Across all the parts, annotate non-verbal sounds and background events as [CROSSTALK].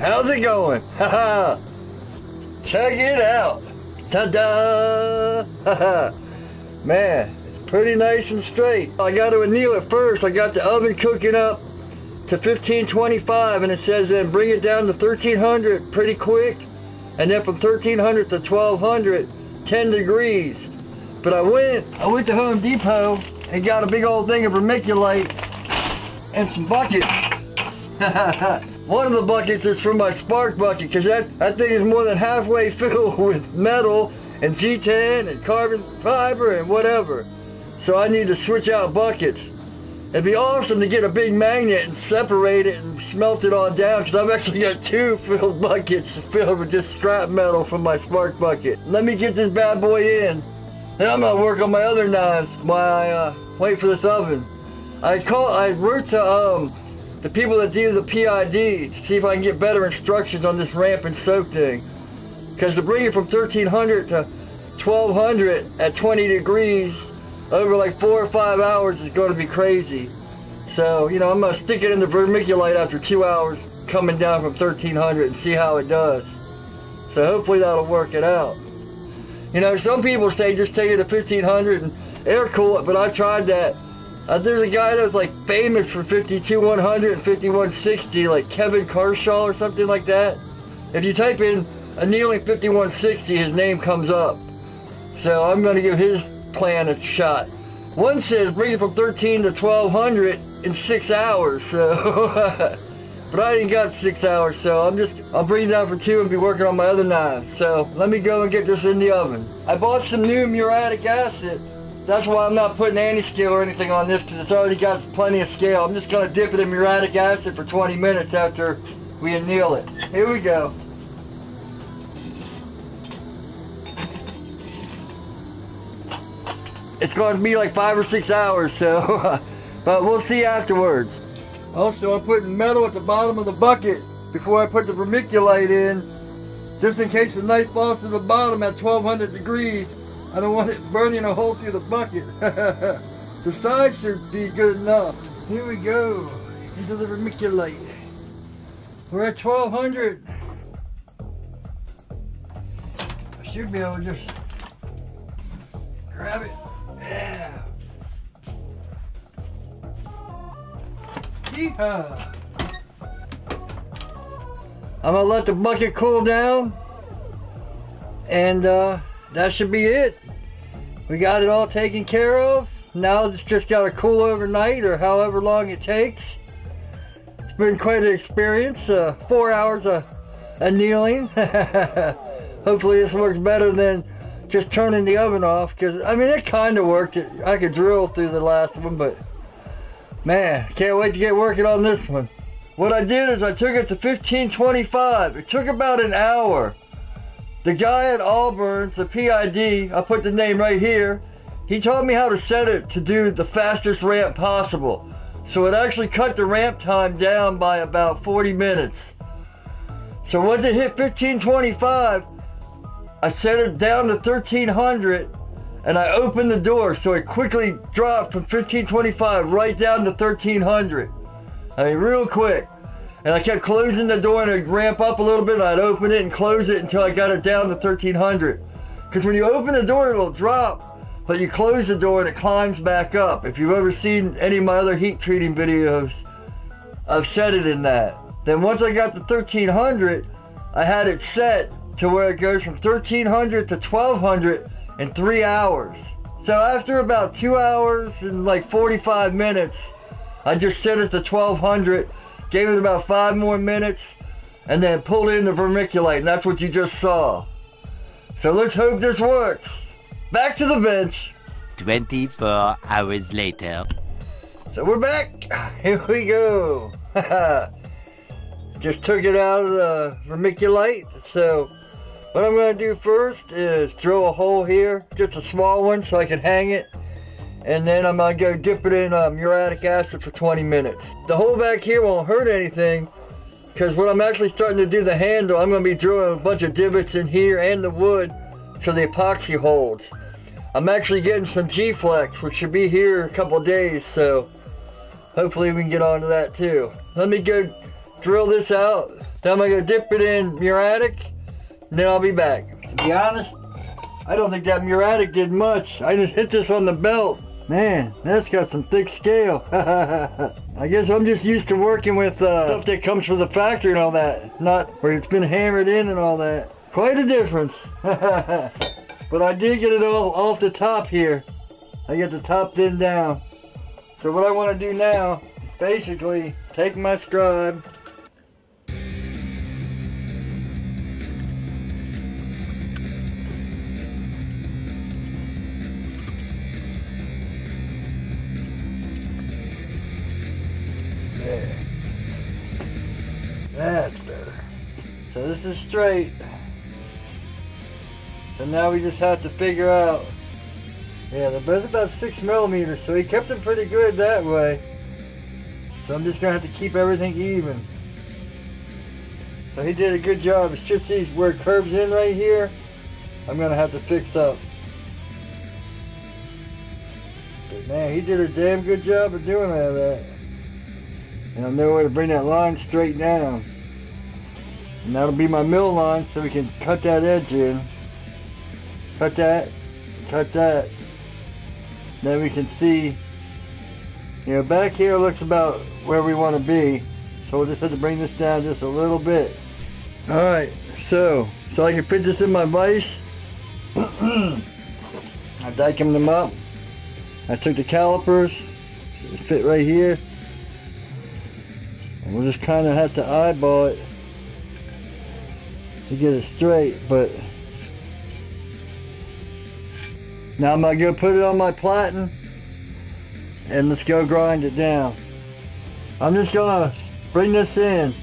How's it going? [LAUGHS] Haha. Check it out. Ta-da! Man, it's pretty nice and straight. I got to anneal it first. I got the oven cooking up to 1525 and it says then bring it down to 1300 pretty quick and then from 1300 to 1200 10 degrees but I went I went to Home Depot and got a big old thing of vermiculite and some buckets [LAUGHS] one of the buckets is from my spark bucket because that, that thing is more than halfway [LAUGHS] filled with metal and G10 and carbon fiber and whatever so I need to switch out buckets It'd be awesome to get a big magnet and separate it and smelt it all down because I've actually got two [LAUGHS] filled buckets filled with just scrap metal from my spark bucket. Let me get this bad boy in. Then I'm gonna work on my other knives while I uh, wait for this oven. I call, I wrote to um, the people that do the PID to see if I can get better instructions on this ramp and soak thing. Because to bring it from 1300 to 1200 at 20 degrees over like four or five hours is going to be crazy. So, you know, I'm going to stick it in the vermiculite after two hours coming down from 1300 and see how it does. So hopefully that'll work it out. You know, some people say just take it to 1500 and air cool it, but I tried that. Uh, there's a guy that's like famous for 52100 and 5160, like Kevin Kershaw or something like that. If you type in a annealing 5160, his name comes up. So I'm going to give his plan a shot. One says bring it from 13 to 1200 in six hours, so. [LAUGHS] but I ain't got six hours, so I'm just, I'll bring it down for two and be working on my other knives. So let me go and get this in the oven. I bought some new muriatic acid. That's why I'm not putting anti-scale or anything on this because it's already got plenty of scale. I'm just gonna dip it in muriatic acid for 20 minutes after we anneal it. Here we go. it's going to be like five or six hours, so, [LAUGHS] but we'll see afterwards. Also, I'm putting metal at the bottom of the bucket before I put the vermiculite in, just in case the knife falls to the bottom at 1200 degrees. I don't want it burning a hole through the bucket. [LAUGHS] the sides should be good enough. Here we go, into the vermiculite. We're at 1200. I should be able to just grab it. Yeah. Yeehaw. I'm gonna let the bucket cool down and uh, that should be it. We got it all taken care of. Now it's just gotta cool overnight or however long it takes. It's been quite an experience. Uh, four hours of annealing. [LAUGHS] Hopefully this works better than just turning the oven off because I mean it kind of worked I could drill through the last one but man can't wait to get working on this one what I did is I took it to 1525 it took about an hour the guy at Auber's the PID I put the name right here he taught me how to set it to do the fastest ramp possible so it actually cut the ramp time down by about 40 minutes so once it hit 1525 I set it down to 1300 and I opened the door so it quickly dropped from 1525 right down to 1300. I mean, real quick. And I kept closing the door and it'd ramp up a little bit. I'd open it and close it until I got it down to 1300. Because when you open the door, it'll drop, but you close the door and it climbs back up. If you've ever seen any of my other heat treating videos, I've set it in that. Then once I got to 1300, I had it set to where it goes from 1300 to 1200 in three hours. So after about two hours and like 45 minutes, I just set it to 1200, gave it about five more minutes, and then pulled in the vermiculite, and that's what you just saw. So let's hope this works. Back to the bench. 24 hours later. So we're back. [LAUGHS] Here we go. [LAUGHS] just took it out of the vermiculite. So what I'm going to do first is drill a hole here, just a small one so I can hang it. And then I'm to go dip it in uh, muriatic acid for 20 minutes. The hole back here won't hurt anything because when I'm actually starting to do the handle, I'm going to be drilling a bunch of divots in here and the wood so the epoxy holds. I'm actually getting some G-Flex, which should be here a couple days, so hopefully we can get onto that too. Let me go drill this out, Then I'm gonna dip it in muriatic, and then I'll be back. To be honest, I don't think that muriatic did much. I just hit this on the belt. Man, that's got some thick scale. [LAUGHS] I guess I'm just used to working with uh, stuff that comes from the factory and all that, not where it's been hammered in and all that. Quite a difference. [LAUGHS] but I did get it all off the top here. I get the top thin down. So what I want to do now, basically, take my scribe, That's better. So this is straight. So now we just have to figure out. Yeah, they're both about six millimeters, so he kept them pretty good that way. So I'm just gonna have to keep everything even. So he did a good job. It's just these where it curves in right here. I'm gonna have to fix up. But man, he did a damn good job of doing all that. And I know where to bring that line straight down. And that'll be my mill line so we can cut that edge in. Cut that, cut that. Then we can see, you know, back here looks about where we want to be. So we'll just have to bring this down just a little bit. All right, so, so I can fit this in my vise. [CLEARS THROAT] I vacuumed them up. I took the calipers, fit right here. We'll just kind of have to eyeball it to get it straight, but now I'm gonna go put it on my platen and let's go grind it down. I'm just gonna bring this in.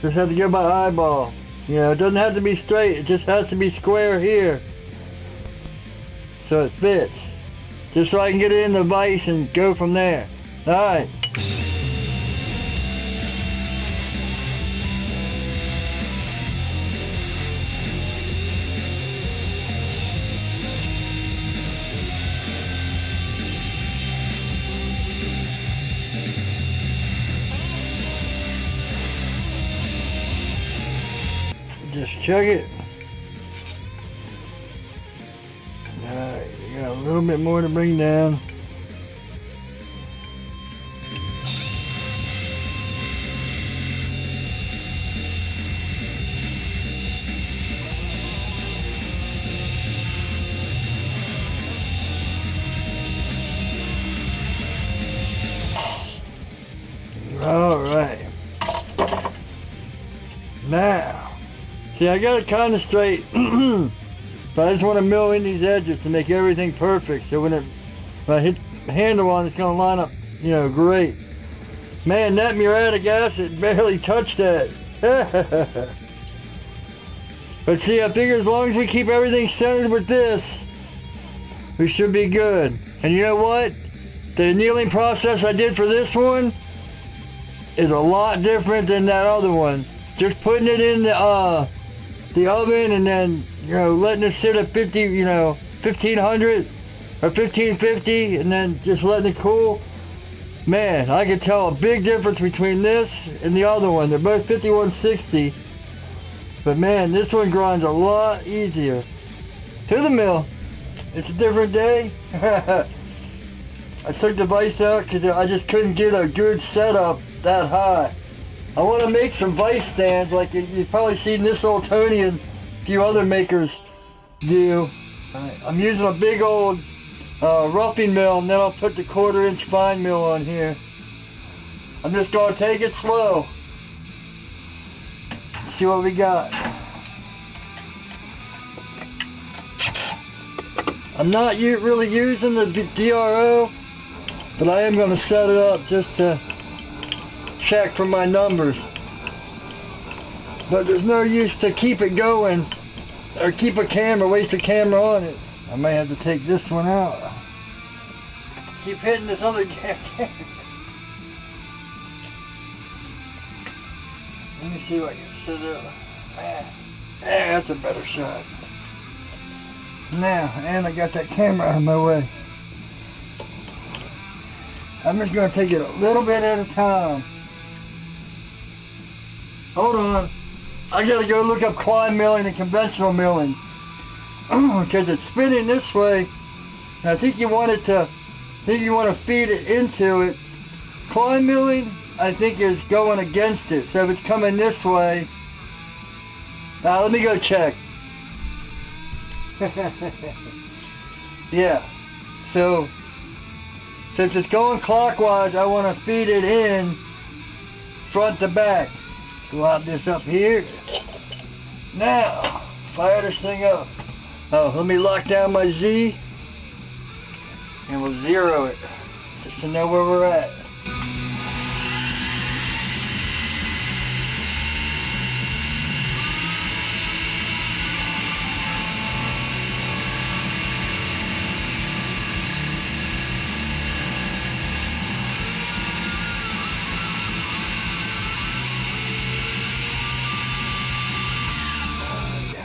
Just have to go my eyeball. You know, it doesn't have to be straight, it just has to be square here. So it fits. Just so I can get it in the vise and go from there. Alright. Check it. Alright, you got a little bit more to bring down. All right. Now, see, I got it kind of straight, [CLEARS THROAT] but I just want to mill in these edges to make everything perfect. So when it, when I hit handle on, it's going to line up, you know, great. Man, that muriatic acid [LAUGHS] barely touched that. [LAUGHS] but see, I figure as long as we keep everything centered with this, we should be good. And you know what? The annealing process I did for this one is a lot different than that other one. Just putting it in the uh, the oven and then you know letting it sit at 50, you know, 1500 or 1550, and then just letting it cool. Man, I can tell a big difference between this and the other one. They're both 5160, but man, this one grinds a lot easier. To the mill. It's a different day. [LAUGHS] I took the vise out because I just couldn't get a good setup that high. I want to make some vise stands like you, you've probably seen this old Tony and a few other makers do. I'm using a big old uh, roughing mill and then I'll put the quarter inch fine mill on here. I'm just going to take it slow. See what we got. I'm not really using the DRO, but I am going to set it up just to check for my numbers. But there's no use to keep it going or keep a camera, waste a camera on it. I may have to take this one out. Keep hitting this other [LAUGHS] camera. Let me see if I can set up. Man, there, that's a better shot. Now, and I got that camera out of my way. I'm just going to take it a little bit at a time. Hold on. I gotta go look up climb milling and conventional milling. [CLEARS THROAT] Because it's spinning this way. I think you want it to, I think you want to feed it into it. climb milling, I think is going against it. So if it's coming this way, now let me go check. [LAUGHS] yeah, so since it's going clockwise, I want to feed it in front to back. Go this up here. Now, fire this thing up. Oh, let me lock down my Z and we'll zero it just to know where we're at.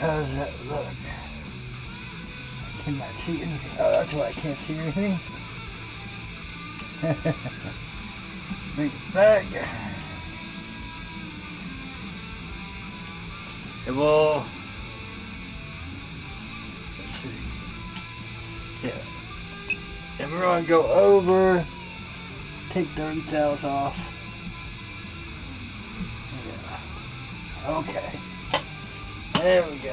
How does that look? I cannot see anything. Oh, that's why I can't see anything. Bring it back. It will. Let's see. Yeah. And we're going to go over, take 30 thous off. Yeah. Okay. There we go.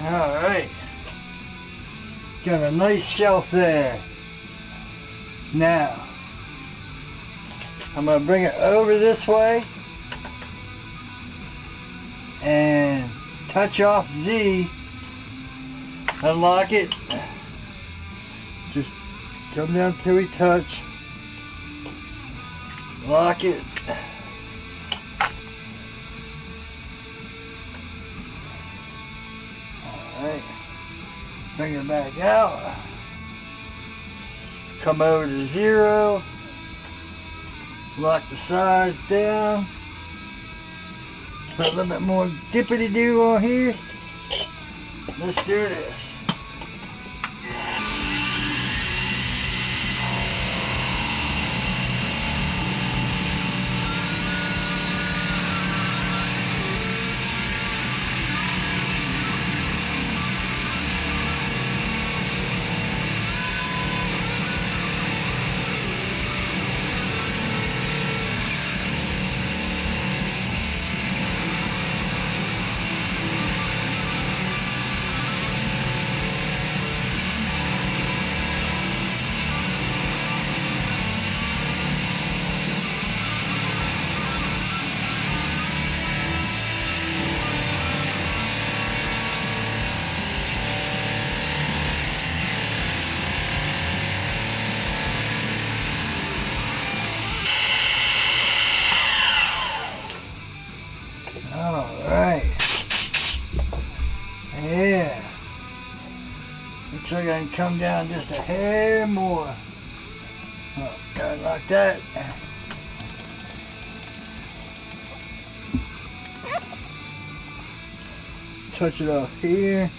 All right. Got a nice shelf there. Now, I'm going to bring it over this way and touch off Z, unlock it, just come down till we touch, lock it, alright, bring it back out come over to zero, lock the sides down, put a little bit more dippity do on here. Let's do this. Like can come down just a hair more. Oh, gotta lock that. Touch it off here.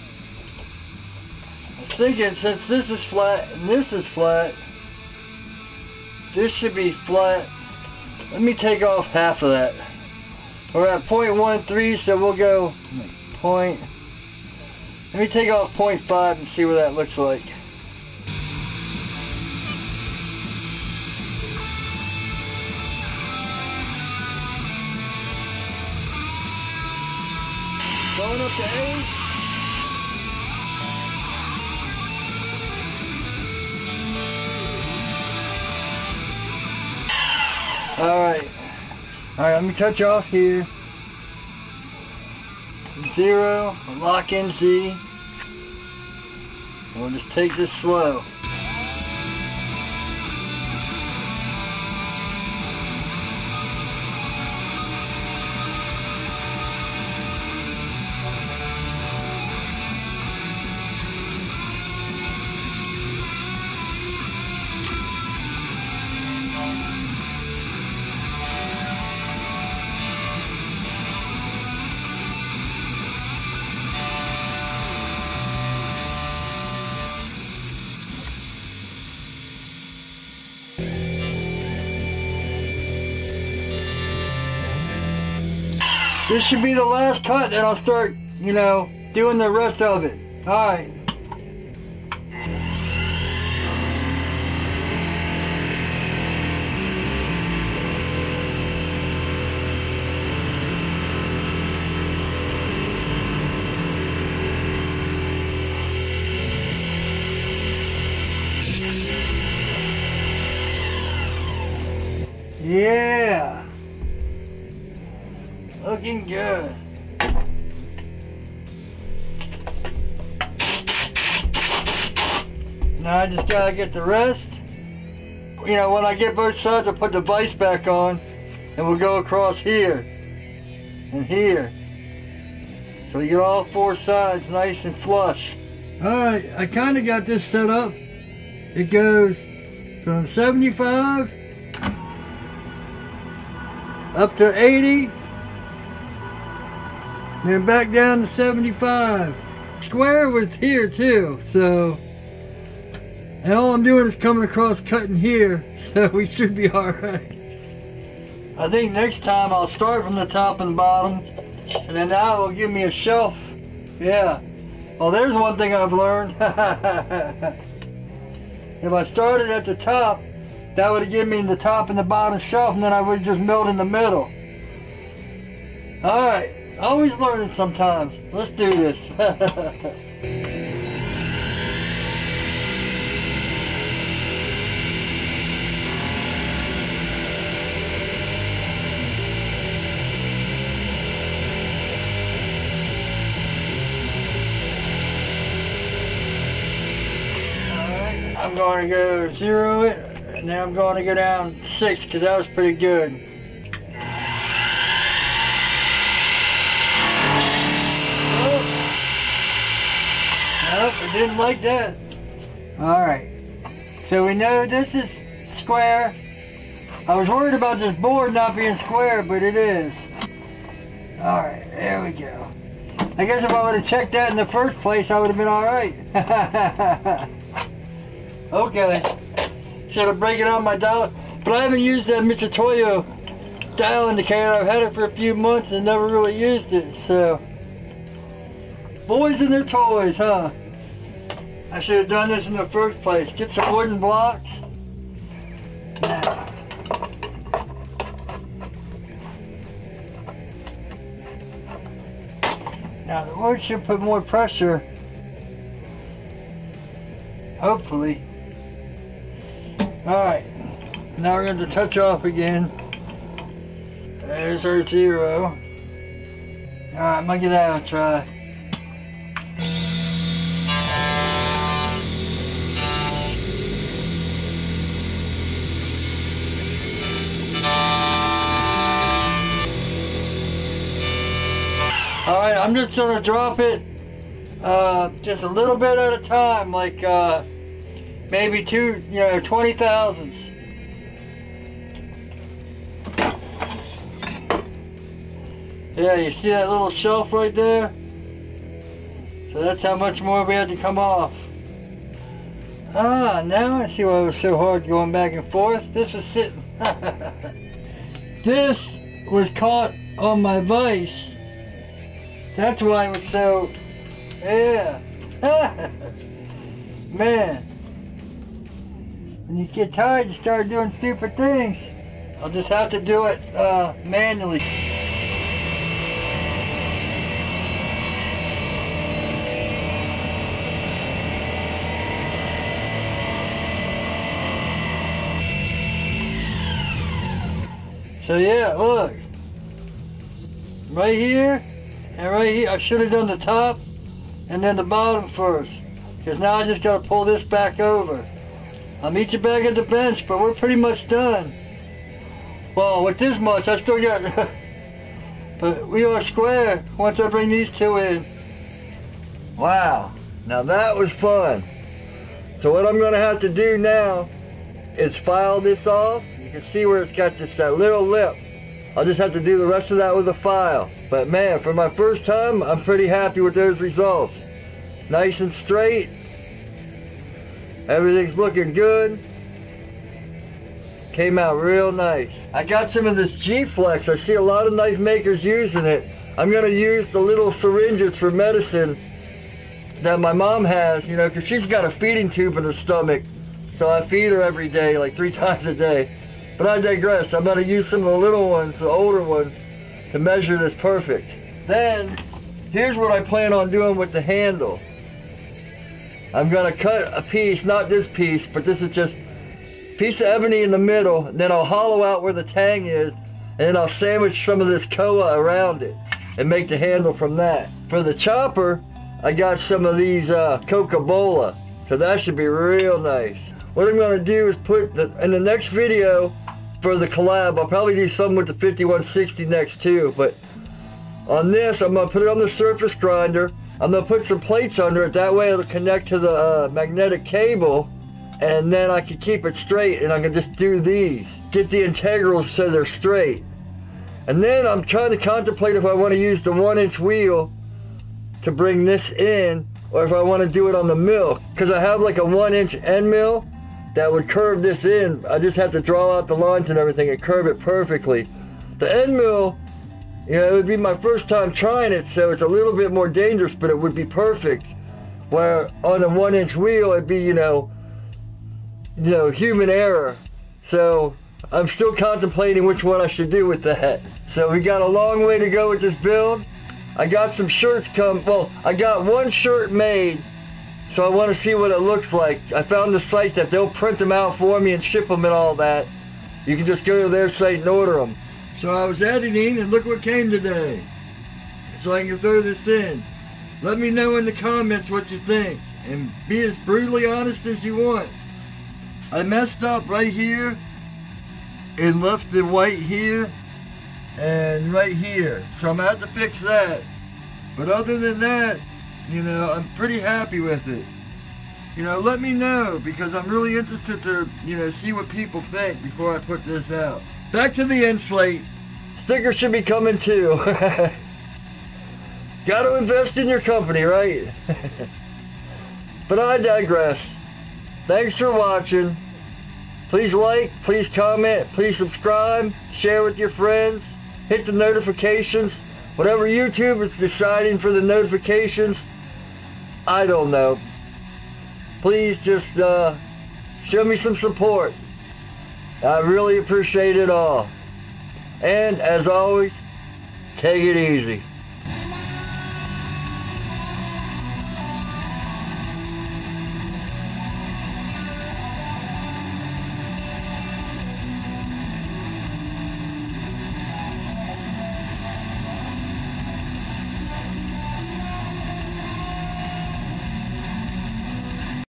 I was thinking since this is flat and this is flat, this should be flat. Let me take off half of that. We're at 0.13, so we'll go point. Let me take off 0.5 and see what that looks like. Going up to 8. All right. All right, let me touch off here. Zero, lock in Z. We'll just take this slow. This should be the last cut, then I'll start, you know, doing the rest of it. All Looking good. Now I just gotta get the rest. You know, when I get both sides, I'll put the vise back on and we'll go across here and here. So you get all four sides nice and flush. Alright, I kind of got this set up. It goes from 75 up to 80 then back down to 75 square was here too so. And all I'm doing is coming across cutting here [LAUGHS] so we should be all right. I think next time I'll start from the top and bottom and then that will give me a shelf. Yeah. Well there's one thing I've learned. [LAUGHS] If I started at the top that would have given me the top and the bottom shelf and then I would just milled in the middle. Alright, always learning sometimes. Let's do this. [LAUGHS] I'm going to go zero it and then I'm going to go down six because that was pretty good. Nope, I didn't like that. Alright, so we know this is square. I was worried about this board not being square, but it is. Alright, there we go. I guess if I would have checked that in the first place, I would have been alright. [LAUGHS] okay. Instead of breaking out my dial. But I haven't used that Mitutoyo dial indicator. I've had it for a few months and never really used it. So, boys and their toys, huh? I should have done this in the first place. Get some wooden blocks. Now, the wood should put more pressure. Hopefully. Alright, now we're going to touch off again. There's our zero. Alright, I'm going to get out and try. I'm just to drop it uh, just a little bit at a time, like uh, maybe two, you know, 20 thousandths. Yeah, you see that little shelf right there? So that's how much more we had to come off. Ah, now I see why it was so hard going back and forth. This was sitting. [LAUGHS] this was caught on my vise. That's why I was so, yeah. [LAUGHS] Man. When you get tired, you start doing stupid things. I'll just have to do it uh, manually. So yeah, look. Right here, and right here, I should have done the top and then the bottom first. Because now I just got to pull this back over. I'll meet you back at the bench, but we're pretty much done. Well, with this much, I still got... [LAUGHS] but we are square once I bring these two in. Wow, now that was fun. So what I'm gonna have to do now is file this off. You can see where it's got this that little lip. I'll just have to do the rest of that with a file. But man, for my first time, I'm pretty happy with those results. Nice and straight, Everything's looking good. Came out real nice. I got some of this G-Flex. I see a lot of knife makers using it. I'm gonna use the little syringes for medicine that my mom has, you know, because she's got a feeding tube in her stomach. So I feed her every day, like three [LAUGHS] times a day. But I digress. I'm gonna use some of the little ones, the older ones, to measure this perfect. Then, here's what I plan on doing with the handle. I'm gonna cut a piece, not this piece, but this is just piece of ebony in the middle, and then I'll hollow out where the tang is, and then I'll sandwich some of this koa around it and make the handle from that. For the chopper, I got some of these uh, cocobolo, so that should be real nice. What I'm gonna do is put, the, in the next video for the collab, I'll probably do some with the 5160 next too, but on this, I'm gonna put it on the surface grinder, I'm gonna put some plates under it, that way it'll connect to the uh, magnetic cable, and then I can keep it straight, and I can just do these. Get the integrals so they're straight. And then I'm trying to contemplate if I want to use the one inch wheel to bring this in, or if I want to do it on the mill. Because I have like a one inch end mill that would curve this in. I just have to draw out the lines and everything and curve it perfectly. The end mill, you know, it would be my first time trying it, so it's a little bit more dangerous, but it would be perfect. Where on a one inch wheel, it'd be, you know, you know, human error. So I'm still contemplating which one I should do with that. So we got a long way to go with this build. I got some shirts come, well, I got one shirt made, so I want to see what it looks like. I found the site that they'll print them out for me and ship them and all that. You can just go to their site and order them. So I was editing and look what came today. So I can throw this in. Let me know in the comments what you think and be as brutally honest as you want. I messed up right here and left the white here and right here. So I'm gonna have to fix that. But other than that, you know, I'm pretty happy with it. You know, let me know because I'm really interested to, you know, see what people think before I put this out. Back to the end slate. Stickers should be coming too. [LAUGHS] Gotta invest in your company, right? [LAUGHS] but I digress. Thanks for watching. Please like, please comment, please subscribe, share with your friends, hit the notifications. Whatever YouTube is deciding for the notifications, I don't know. Please just uh, show me some support. I really appreciate it all. And as always, take it easy.